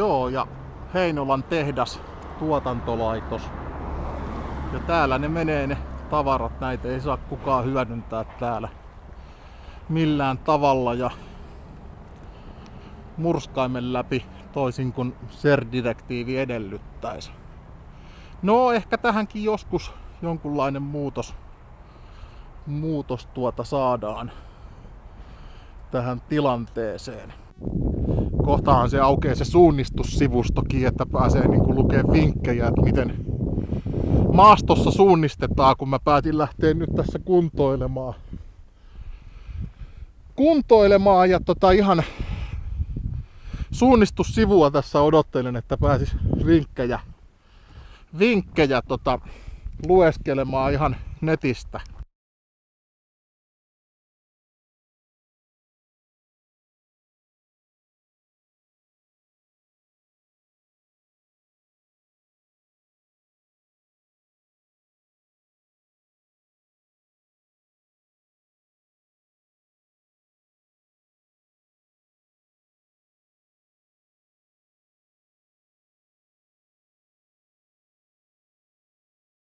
Joo, ja Heinolan tehdas, tuotantolaitos, ja täällä ne menee ne tavarat, näitä ei saa kukaan hyödyntää täällä millään tavalla ja murskaimen läpi toisin kuin SER-direktiivi edellyttäisi. No ehkä tähänkin joskus jonkunlainen muutos, muutos tuota saadaan tähän tilanteeseen. Kohtahan se aukeaa se suunnistussivustokin, että pääsee niin lukemaan vinkkejä, että miten maastossa suunnistetaan, kun mä päätin lähteä nyt tässä kuntoilemaan. Kuntoilemaan ja tota ihan suunnistussivua tässä odottelen, että pääsis vinkkejä, vinkkejä tota, lueskelemaan ihan netistä.